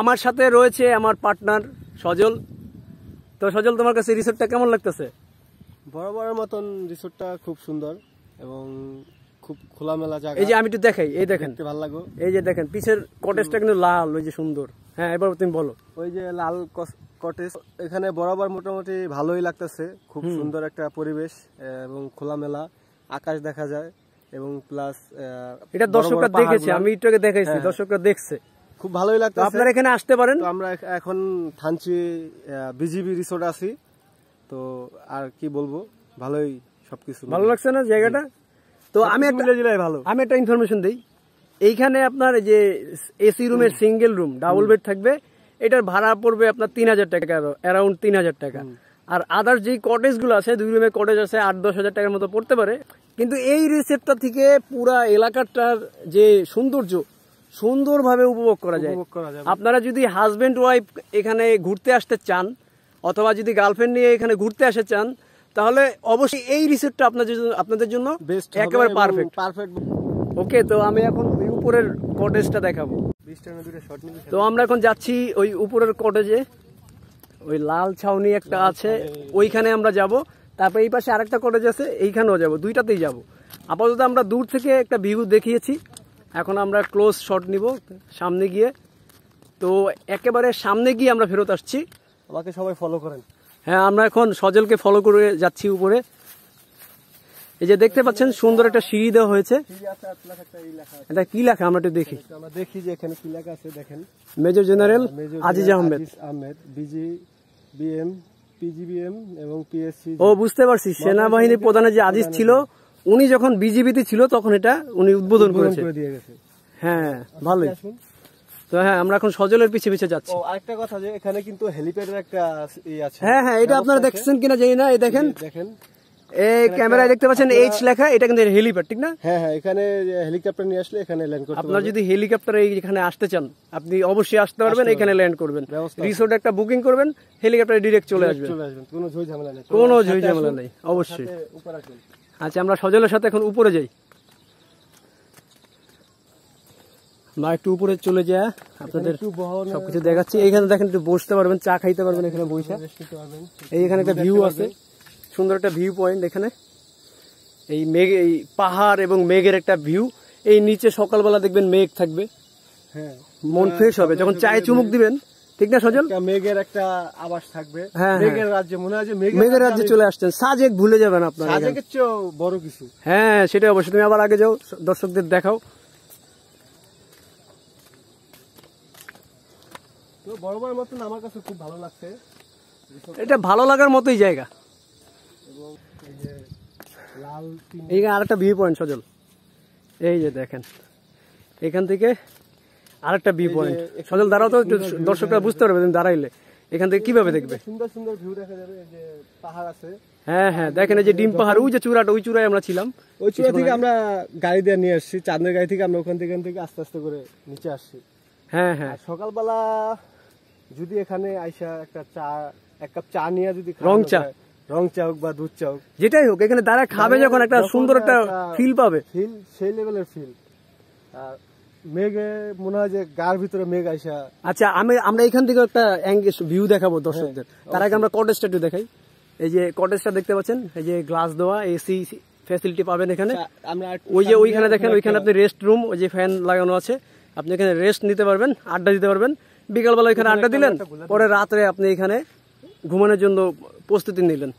আমার সাথে রয়েছে আমার পার্টনার সজল। তো সজল তোমার কাছে রিসোর্টটা কেমন লাগতেছে? বরাবরের মতন রিসোর্টটা খুব সুন্দর এবং খুব খোলামেলা জায়গা। এই যে আমি একটু দেখাই এই দেখেন। ভালো লাগো। এই যে দেখেন পিছের কটেজটা কিন্তু লাল ওই যে সুন্দর। হ্যাঁ এবার তুমি বলো। ওই যে লাল কটেজ এখানে বরাবর মোটামুটি ভালোই লাগতেছে। খুব সুন্দর একটা পরিবেশ এবং খোলামেলা আকাশ দেখা যায় এবং প্লাস এটা দর্শকরা দেখেছে আমি একটু আগে দেখাইছি হ্যাঁ। দর্শকরা দেখছে। খুব ভালোই লাগতো আপনারা এখানে আসতে পারেন। তো আমরা এখন থানচি বিজিবি রিসোর্ট আছি। তো আর কি বলব? ভালোই সবকিছু। ভালো লাগছে না জায়গাটা? তো আমি ভালো। আমি একটা ইনফরমেশন দিই। এইখানে আপনার এই যে এসি রুমের সিঙ্গেল রুম ডাবল বেড থাকবে। এটার ভাড়া পড়বে আপনার তিন হাজার টাকা অ্যারাউন্ড তিন হাজার টাকা। আর আদার্স যেই কটেজগুলো আছে দুই রুমের কটেজ আছে আট দশ হাজার টাকার মতো পড়তে পারে। কিন্তু এই রিসেপ্টটা থেকে পুরা এলাকাটার যে সৌন্দর্য সুন্দরভাবে উপভোগ করা যায়। আপনারা যদি হাজবেন্ড ওয়াইফ এখানে ঘুরতে আসতে চান অথবা যদি গার্লফ্রেন্ড নিয়ে এখানে ঘুরতে আসতে চান তাহলে অবশ্যই এই রিসেপ্টটা আপনাদের জন্য আপনাদের জন্য একেবারে পারফেক্ট পারফেক্ট ওকে তো আমি এখন ওই উপরের কটেজটা দেখাবো। তো আমরা এখন যাচ্ছি ওই উপরের কটেজে ওই লাল ছাউনি একটা আছে ওইখানে আমরা যাব। তারপর এই পাশে আরেকটা কটেজ আছে এইখানেও যাব দুইটাতেই যাব। আপাতত আমরা দূর থেকে একটা ভিউ দেখিয়েছি। এখন আমরা ক্লোজ শট নিব সামনে গিয়ে। তো একেবারে সামনে গিয়ে আমরা ফেরত আসছি। আমাকে সবাই ফলো করেন। হ্যাঁ আমরা এখন সজলকে ফলো করে যাচ্ছি উপরে। এই যে দেখতে পাচ্ছেন সুন্দর একটা সিঁড়ি দেওয়া হয়েছে। এটা কি লেখা? আমরা একটু দেখি। আমরা দেখি যে এখানে কি লেখা আছে দেখেন। Major general Aziz Ahmed. Ahmed BG BM PGBM এবং পিএসসি। ও বুঝতে পারছি। সেনাবাহিনী প্রধানের যে আজিজ ছিল উনি যখন বিজিবিতে ছিল তখন এটা উনি উদ্বোধন করেছে। হ্যাঁ ভালোই। তো হ্যাঁ আমরা এখন সজলের পিছে পিছে যাচ্ছি। আরেকটা কথা যে এখানে কিন্তু হেলিপ্যাডের একটা আছে। হ্যাঁ হ্যাঁ এটা আপনারা দেখছেন কিনা জানি না এই দেখেন। দেখেন। এই ক্যামেরায় দেখতে পাচ্ছেন এইচ লেখা এটা কিন্তু হেলিপ্যাড ঠিক না? হ্যাঁ হ্যাঁ এখানে হেলিকপ্টার নিয়ে আসলে এখানে ল্যান্ড করতে আপনার যদি হেলিকপ্টারে এখানে আসতে চান আপনি অবশ্যই আসতে পারবেন এখানে ল্যান্ড করবেন। রিসোর্ট একটা বুকিং করবেন হেলিকপ্টারে ডিরেক্ট চলে আসবেন। চলে আসবেন। কোনো ঝই ঝামেলা নেই। কোনো ঝই ঝামেলা নেই অবশ্যই। উপর আচ্ছা আমরা সজলের সাথে এখন উপরে যাই। আমরা একটু উপরে চলে যা। আপনাদের সবকিছু দেখাচ্ছি। এইখানে দেখেন একটু বসতে পারবেন চা খাইতে পারবেন এখানে বসে। এই এখানে একটা ভিউ আছে। সুন্দর একটা ভিউ পয়েন্ট এখানে। এই মেঘ এই পাহাড় এবং মেঘের একটা ভিউ। এই নিচে সকালবেলা দেখবেন মেঘ থাকবে। হ্যাঁ। মন ফ্রেশ হবে। যখন চায়ে চুমুক দিবেন ঠিক না সজল? মেঘের একটা আবাস থাকবে। হ্যাঁ, মেঘের রাজ্যে মনে হয় মেঘের রাজ্যে চলে আসছেন। সাজেক ভুলে যাবেন আপনারা এখানে। সাজেকের চেয়েও বড় কিছু। হ্যাঁ সেটা অবশ্যই তুমি আবার আগে যাও দর্শকদের দেখাও। তো বড় মতন আমার কাছে খুব ভালো লাগছে। এটা ভালো লাগার মতোই জায়গা। এই আরেকটা ভিউ পয়েন্ট সজল। এই যে দেখেন। এখান থেকে আরেকটা ভিউ পয়েন্ট সজল দাঁড়াও তো দর্শকরা বুঝতে পারবে দাঁড়াইলে। এখান থেকে কীভাবে দেখবে? সুন্দর সুন্দর ভিউ দেখা যাবে যে পাহাড় আছে। হ্যাঁ হ্যাঁ দেখেন এই যে ডিম পাহাড় ওই যে চূড়াটা ওই চূড়ায় আমরা ছিলাম। ওই চূড়া থেকে আমরা গাড়ি দিয়ে নিয়ে আসছি চাঁদের গাড়ি থেকে আমরা ওখান থেকে থেকে আস্তে আস্তে করে নিচে আসছি। হ্যাঁ হ্যাঁ। সকালবেলা যদি এখানে আইসা একটা চা এক কাপ চা নিয়ে যদি রং চা। রং চা হোক বা দুধ চা হোক। যেটাই হোক এখানে দাঁড়া খাবে যখন একটা সুন্দর একটা একটা- ফিল পাবে। ফিল সেই লেভেলের ফিল আর মেঘে মনে হয় যে গার ভিতরে মেঘ আইসা। আচ্ছা আমি আমরা এখান থেকে একটা ভিউ দেখাবো দর্শকদের। তার আগে আমরা কটেজটা একটু দেখাই। এই যে কটেজটা দেখতে পাচ্ছেন এই যে গ্লাস দেওয়া এসি ফ্যাসিলিটি পাবেন এখানে। একটু ওই যে ওইখানে দেখেন ওইখানে আপনি রেস্ট রুম ওই যে ফ্যান লাগানো আছে। আপনি এখানে রেস্ট নিতে পারবেন আড্ডা দিতে পারবেন। বিকালবেলা এখানে আড্ডা দিলেন পরে রাত্রে আপনি এখানে ঘুমানোর জন্য প্রস্তুতি নিলেন।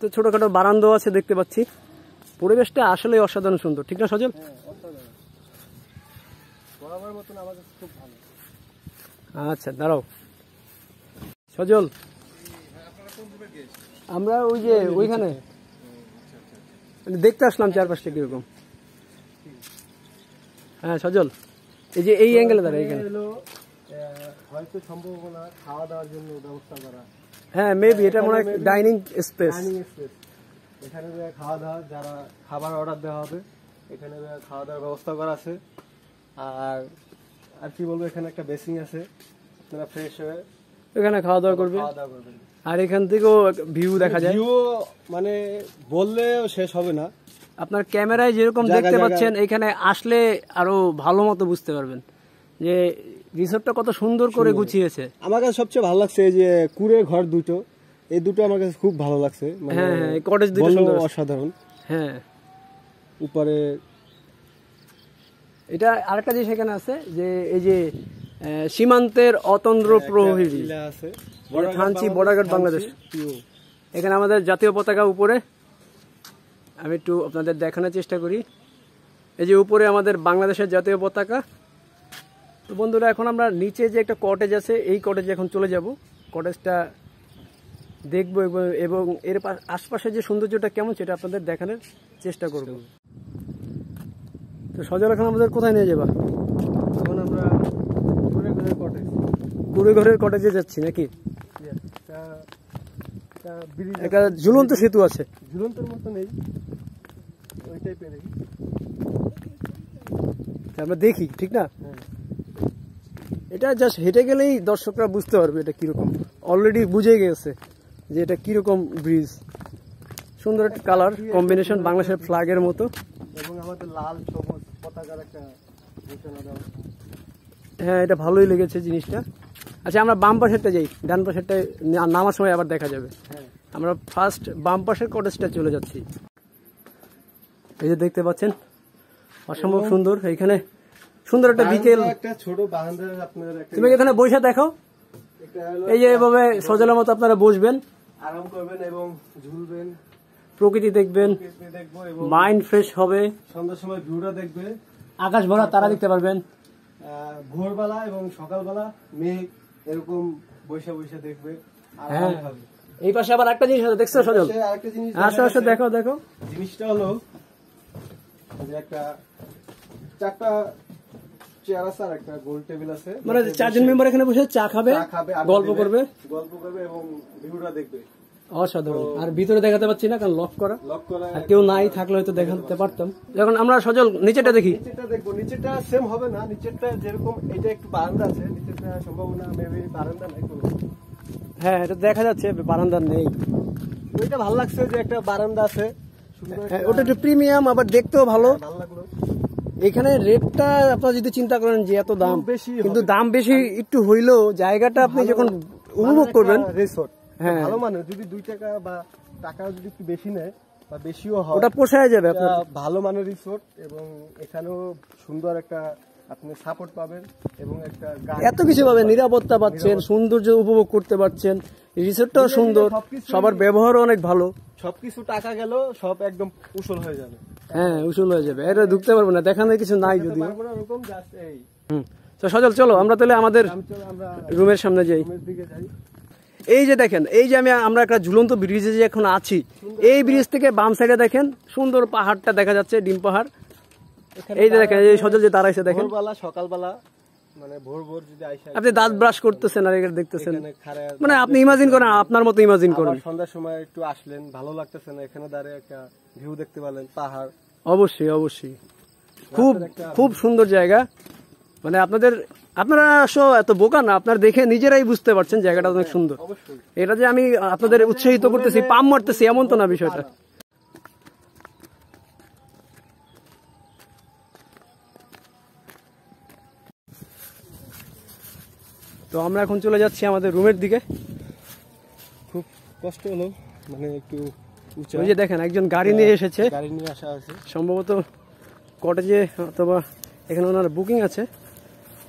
তো ছোটখাটো বারান্দাও আছে দেখতে পাচ্ছি। পরিবেশটা আসলে অসাধারণ সুন্দর ঠিক না সজল? বরাবর মতন আমার কাছে খুব ভালো। আচ্ছা দাঁড়াও। সজল আমরা ওই যে ওইখানে? দেখতে আসলাম চারপাশটা কীরকম। হ্যাঁ সজল এই যে এই অ্যাঙ্গেলে দাঁড়া এখানে হয়তো সম্ভাবনা খাওয়া দাওয়ার জন্য ব্যবস্থা করা। হ্যাঁ মেবি এটা মনে হয় ডাইনিং স্পেস ডাইনিং স্পেস এখানে খাওয়া দাওয়া যারা খাবার অর্ডার দেওয়া হবে এখানে খাওয়া দাওয়ার ব্যবস্থা করা আছে। আর আর কি বলব এখানে একটা বেসিং আছে। আপনারা ফ্রেশ হয়ে এখানে খাওয়া দাওয়া করবে? খাওয়া দাওয়া করবেন। আর এখান থেকেও ভিউ দেখা যায়? ভিউ মানে বললেও শেষ হবে না। আপনার ক্যামেরায় যেরকম দেখতে পাচ্ছেন এখানে আসলে আরও ভালো মতো বুঝতে পারবেন যে রিসোর্টটা কত সুন্দর করে গুছিয়েছে। আমার কাছে সবচেয়ে ভালো লাগছে এই যে কুড়ে ঘর দুটো এই দুটো আমার কাছে খুব ভালো লাগছে। মানে হ্যাঁ হ্যাঁ এই কটেজ দুটো সুন্দর অসাধারণ। হ্যাঁ। উপরে এটা আরেকটা জিনিস এখানে আছে যে এই যে সীমান্তের অতন্দ্র প্রহরী। আছে। থানচি বর্ডার বাংলাদেশ। এখানে আমাদের জাতীয় পতাকা উপরে। আমি একটু আপনাদের দেখানোর চেষ্টা করি। এই যে উপরে আমাদের বাংলাদেশের জাতীয় পতাকা। তো বন্ধুরা এখন আমরা নিচে যে একটা কটেজ আছে এই কটেজে এখন চলে যাব। কটেজটা দেখব এবং- এবং এর আশপাশে যে সৌন্দর্যটা কেমন সেটা আপনাদের দেখানোর চেষ্টা করব। তো সজল এখন আমাদের কোথায় নিয়ে যাবা? এখন আমরা কুড়ে ঘরের কটেজ কুড়ে ঘরের কটেজে যাচ্ছি নাকি? একটা ঝুলন্ত সেতু আছে। ঝুলন্তর মতো নেই। ওই টাইপের আমরা দেখি ঠিক না? হ্যাঁ। এটা জাস্ট হেঁটে গেলেই দর্শকরা বুঝতে পারবে এটা কীরকম। অলরেডি বুঝে গেছে যে এটা কীরকম ব্রিজ সুন্দর একটা কালার কম্বিনেশন বাংলাদেশের ফ্ল্যাগের মতো। এবং আমাদের লাল সবুজ পতাকার একটা ঘোষণা দেওয়া হ্যাঁ এটা ভালোই লেগেছে জিনিসটা। আচ্ছা আমরা বাম পাশেরটা যাই। ডান পাশেরটা নামার সময় আবার দেখা যাবে। আমরা ফার্স্ট বাম পাশের কটেজটা চলে যাচ্ছি। এই যে দেখতে পাচ্ছেন অসম্ভব সুন্দর এখানে। সুন্দর একটা বিকেল। একটা ছোট বারান্দার আপনার তুমি এখানে বসে দেখো? এই যে এভাবে সজলের মতো আপনারা বসবেন। আরাম করবেন এবং ঝুলবেন। প্রকৃতি দেখবেন। মাইন্ড ফ্রেশ হবে। সন্ধ্যার সময় ভিউটা দেখবে। আকাশ ভরা তারা দেখতে পারবেন। ভোরবেলা এবং সকালবেলা মেঘ এরকম বৈশা বৈশা দেখবে হ্যাঁ। এই পাশে আবার একটা জিনিস আছে দেখছ সজল? আসো আসো দেখো দেখো। জিনিসটা হলো যে একটা চারটা চেয়ার আছে আর একটা গোল টেবিল আছে। মানে চারজন মেম্বার এখানে বসে চা খাবে খাবে গল্প করবে। গল্প করবে এবং ভিউটা দেখবে। অসাধারণ। আর ভিতরে দেখাতে পাচ্ছি না কারণ লক করা। লক করা আর কেউ নাই থাকলে হয়তো দেখাতে পারতাম। যখন আমরা সজল নিচেটা দেখি। নিচেরটা দেখব। নিচেরটা সেম হবে না নিচেরটা যেরকম এটা একটু বারান্দা আছে নিচেরটা সম্ভাবনা মেবি বারান্দা নাই কোনো। হ্যাঁ এটা দেখা যাচ্ছে বারান্দা নেই। ওইটা ভালো লাগছে যে একটা বারান্দা আছে হ্যাঁ ওটা একটু প্রিমিয়াম আবার দেখতেও ভালো। ভালো লাগল। এখানে রেটটা আপনারা যদি চিন্তা করেন যে এত দাম বেশি কিন্তু দাম বেশি একটু হইলেও জায়গাটা আপনি যখন উপভোগ করবেন রিসোর্ট হ্যাঁ। ভালো মানে যদি দুই টাকা বা টাকা যদি একটু বেশি নেয় বা বেশিও হয় ওটা পোষায় যাবে ভালো মানের রিসোর্ট এবং এখানেও সুন্দর একটা আপনি সাপোর্ট পাবেন এবং একটা এত কিছু পাবেন নিরাপত্তা পাচ্ছেন সৌন্দর্য উপভোগ করতে পারছেন রিসোর্টটাও সুন্দর সবার ব্যবহারও অনেক ভালো। সবকিছু টাকা গেল সব একদম উসল হয়ে যাবে। হ্যাঁ উসুল হয়ে যাবে এটা ঢুকতে পারব না দেখানোর কিছু নাই যদি ওরকম জাস্ট এই। হুম। তো সজল চলো আমরা তাহলে আমাদের রুমের সামনে যাই। দিকে যাই। এই যে দেখেন এই যে আমি আমরা একটা ঝুলন্ত ব্রিজে যে এখন আছি এই ব্রিজ থেকে বাম সাইডে দেখেন সুন্দর পাহাড়টা দেখা যাচ্ছে ডিম পাহাড়। এই যে দেখেন এই সজল যে দাঁড়াইছে দেখেন। সকালবেলা মানে ভোর ভোর যদি আইসা আপনি দাঁত ব্রাশ করতেছেন আর এখানে দেখতেছেন। মানে আপনি ইমাজিন করেন আপনার মতো ইমাজিন করেন। সন্ধ্যার সময় একটু আসলেন ভালো লাগতেছে না এখানে দাঁড়িয়ে একটা ভিউ দেখতে পেলেন পাহাড়। অবশ্যই অবশ্যই। খুব খুব সুন্দর জায়গা। মানে আপনাদের আপনারা এত বোকা না আপনারা দেখে নিজেরাই বুঝতে পারছেন জায়গাটা অনেক সুন্দর। এটা যে আমি আপনাদের উৎসাহিত করতেছি পাম মারতেছি এমন তো না বিষয়টা। তো আমরা এখন চলে যাচ্ছি আমাদের রুমের দিকে। খুব কষ্ট হলো মানে একটু উঁচা। ওই যে দেখেন একজন গাড়ি নিয়ে এসেছে। গাড়ি নিয়ে আসা আছে সম্ভবত কটেজে অথবা এখানে ওনার বুকিং আছে।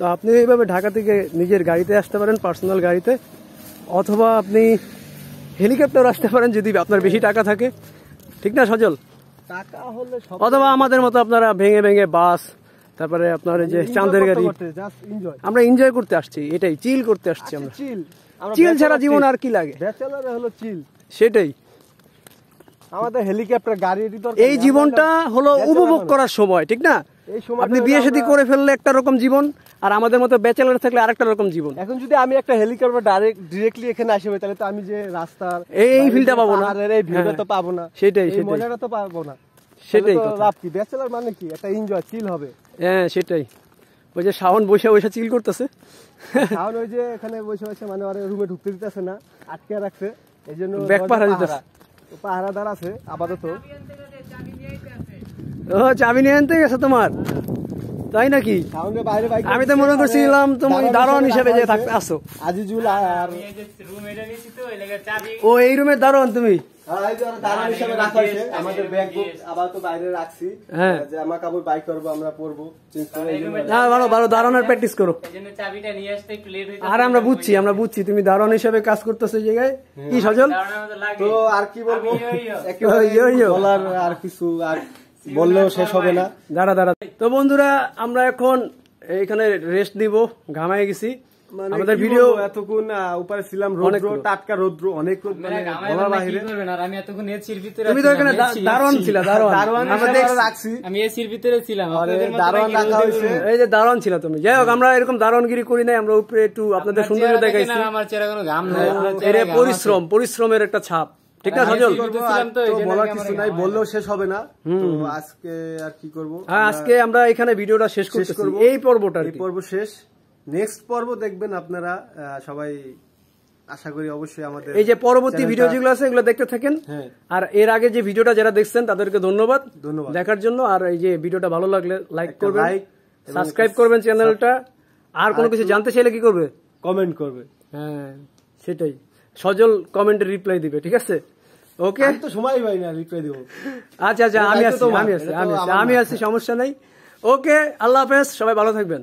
তো আপনি এইভাবে ঢাকা থেকে নিজের গাড়িতে আসতে পারেন পার্সোনাল গাড়িতে অথবা আপনি হেলিকপ্টার আসতে পারেন যদি আপনার বেশি টাকা থাকে। ঠিক না সজল? টাকা হলে অথবা আমাদের মতো আপনারা ভেঙে ভেঙে বাস তারপরে আপনার এই যে চাঁদের গাড়ি। আমরা এনজয় করতে আসছি এটাই চিল করতে আসছি আমরা। চিল চিল ছাড়া জীবন আর কি লাগে? হলো চিল সেটাই। আমাদের হেলিকপ্টার গাড়ি এই জীবনটা হলো উপভোগ করার সময় ঠিক না? আপনি বিয়ে শাদী করে ফেললে একটা রকম জীবন আর আমাদের মতো ব্যাচেলার থাকলে আরেকটা রকম জীবন এখন যদি আমি একটা হেলিকপ্টার ডাইরেক্ট ডিরেক্টলি এখানে আসি তাহলে তো আমি যে রাস্তার এই- এই বা feel টা যে পাবো না। পাহাড়ের এই ভিউটা হ্যাঁ। তো পাবো না সেটাই, সেটাই। মজাটা তো পাবো না সেটাই। লাভ কি ব্যাচেলার মানে কি একটা এনজয় চিল হবে হ্যাঁ সেটাই ওই যে শাওন বসে বসে চিল করতেছে কারণ ওই যে এখানে বসে বসে মানে ওরা রুমে ঢুকতে দিতেছে না আটকে রাখছে এই জন্য দরজা পাহারা দিতেছে। পাহারাদার আছে আপাতত ও চাবি নিয়ে আনতে গেছে তোমার? তাই নাকি? সাউন্ডের বাইরে বাইক আমি তো মনে করছিলাম তুমি দারোয়ান হিসেবে যে থাকতে। আসো। আজিজুল আর ও এই রুমের দারোয়ান তুমি। আর হ্যাঁ। যে কাপড় বাইক করব আমরা পরবো। এই ভালো ভালো দারোয়ানের প্র্যাকটিস করো। এই জন্য চাবিটা নিয়ে আসতে একটু লেট হইতে আর আমরা বুঝছি আমরা বুঝছি। তুমি দারোয়ান হিসেবে কাজ করতেছো এই জায়গায়। কি সজল? তো আর কি বলব? আর কিছু আর বললেও শেষ হবে না। দাঁড়া দাঁড়া। তো বন্ধুরা আমরা এখন এইখানে রেস্ট দিব ঘামায় গেছি। আমাদের ভিডিও এতক্ষণ উপরে ছিলাম রৌদ্র টাটকা রৌদ্র অনেক রোদ গামায় বলার বান্ধা কি বাহিরে। আমি এতক্ষণ এসির ভিতরে তুমি তো এখানে দারোয়ান ছিল দারোয়ান। দারোয়ান আমরা হিসেবে দেখছি। আমরা রাখছি। আমি এসির ভিতরে ছিলাম। আরে, আপনাদের মতো দারোয়ান রাখা হয়েছে। এই যে দারোয়ান ছিল তুমি। যাই হোক আমরা এরকম দারোয়ানগিরি করি নাই আমরা উপরে একটু আপনাদের আপনার সৌন্দর্য দেখাইছি। আমার চেহারা কোনো ঘাম নাই। এটা চেহারায় ঘাম আছে। পরিশ্রম পরিশ্রমের একটা ছাপ। ঠিক না আর সজল? বলার কিছু নাই বললেও শেষ হবে না। আজকে আর কি করব? হ্যাঁ আজকে আমরা এখানে ভিডিওটা শেষ করতেছি। করব। এই পর্বটা এই পর্ব শেষ। নেক্সট পর্ব দেখবেন আপনারা সবাই আশা করি অবশ্যই আমাদের এই যে পরবর্তী ভিডিও যেগুলো আছে এগুলো দেখতে থাকেন। হ্যাঁ। আর এর আগে যে ভিডিওটা যারা দেখছেন তাদেরকে ধন্যবাদ। ধন্যবাদ। দেখার জন্য। আর এই যে ভিডিওটা ভালো লাগলে লাইক করবেন সাবস্ক্রাইব করবেন চ্যানেলটা। আর কোনো কিছু জানতে চাইলে কি করবে? কমেন্ট করবে। হ্যাঁ সেটাই। সজল কমেন্টে রিপ্লাই দিবে ঠিক আছে? ওকে তো সময় পাই না রিপ্লাই দিব। আচ্ছা আচ্ছা আমি আছি আমি আছি আমি আছি আমি আছি সমস্যা নাই। ওকে আল্লাহ হাফেজ সবাই ভালো থাকবেন।